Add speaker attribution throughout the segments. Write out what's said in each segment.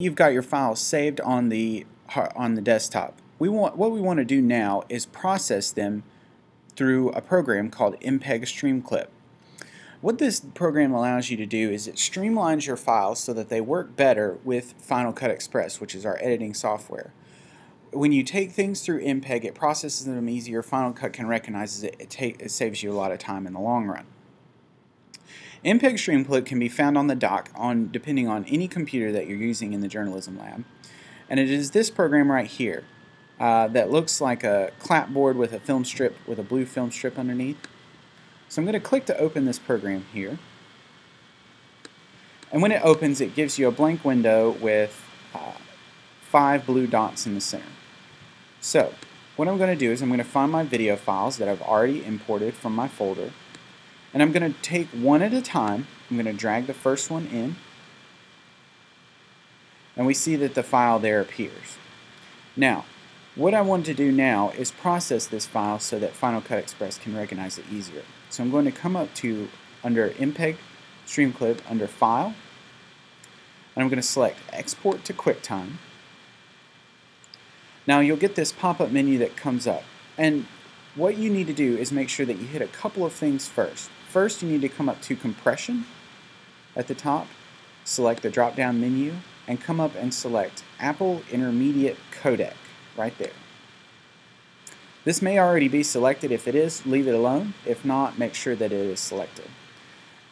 Speaker 1: You've got your files saved on the on the desktop. We want what we want to do now is process them through a program called MPEG Streamclip. What this program allows you to do is it streamlines your files so that they work better with Final Cut Express, which is our editing software. When you take things through MPEG, it processes them easier. Final Cut can recognize it. It, it saves you a lot of time in the long run. MPEG Streamclip can be found on the dock on depending on any computer that you're using in the journalism lab. And it is this program right here uh, that looks like a clapboard with a film strip with a blue film strip underneath. So I'm going to click to open this program here. And when it opens, it gives you a blank window with uh, five blue dots in the center. So what I'm going to do is I'm going to find my video files that I've already imported from my folder and I'm going to take one at a time. I'm going to drag the first one in. And we see that the file there appears. Now, what I want to do now is process this file so that Final Cut Express can recognize it easier. So I'm going to come up to under MPEG Streamclip under File, and I'm going to select Export to QuickTime. Now you'll get this pop-up menu that comes up, and what you need to do is make sure that you hit a couple of things first. First, you need to come up to Compression at the top, select the drop-down menu, and come up and select Apple Intermediate Codec right there. This may already be selected. If it is, leave it alone. If not, make sure that it is selected.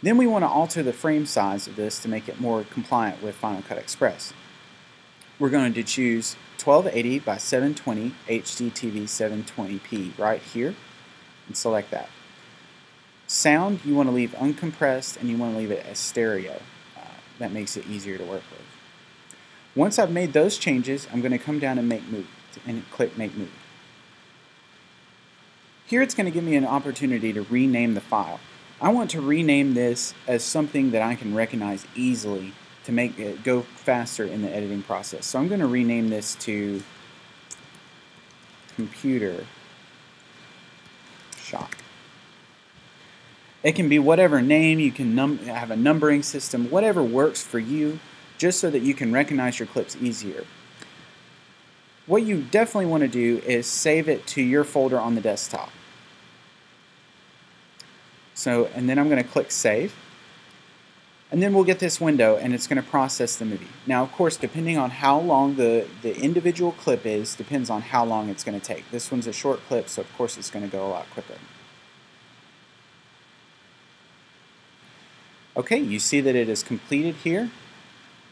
Speaker 1: Then we want to alter the frame size of this to make it more compliant with Final Cut Express. We're going to choose 1280 by 720 HDTV 720p right here and select that. Sound, you want to leave uncompressed and you want to leave it as stereo. Uh, that makes it easier to work with. Once I've made those changes, I'm going to come down and make move and click make move. Here it's going to give me an opportunity to rename the file. I want to rename this as something that I can recognize easily to make it go faster in the editing process. So I'm going to rename this to computer shop. It can be whatever name, you can have a numbering system, whatever works for you, just so that you can recognize your clips easier. What you definitely want to do is save it to your folder on the desktop. So, and then I'm going to click Save. And then we'll get this window and it's going to process the movie. Now, of course, depending on how long the, the individual clip is, depends on how long it's going to take. This one's a short clip, so of course it's going to go a lot quicker. Okay, you see that it is completed here.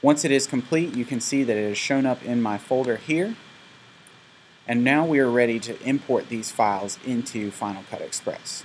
Speaker 1: Once it is complete, you can see that it has shown up in my folder here. And now we are ready to import these files into Final Cut Express.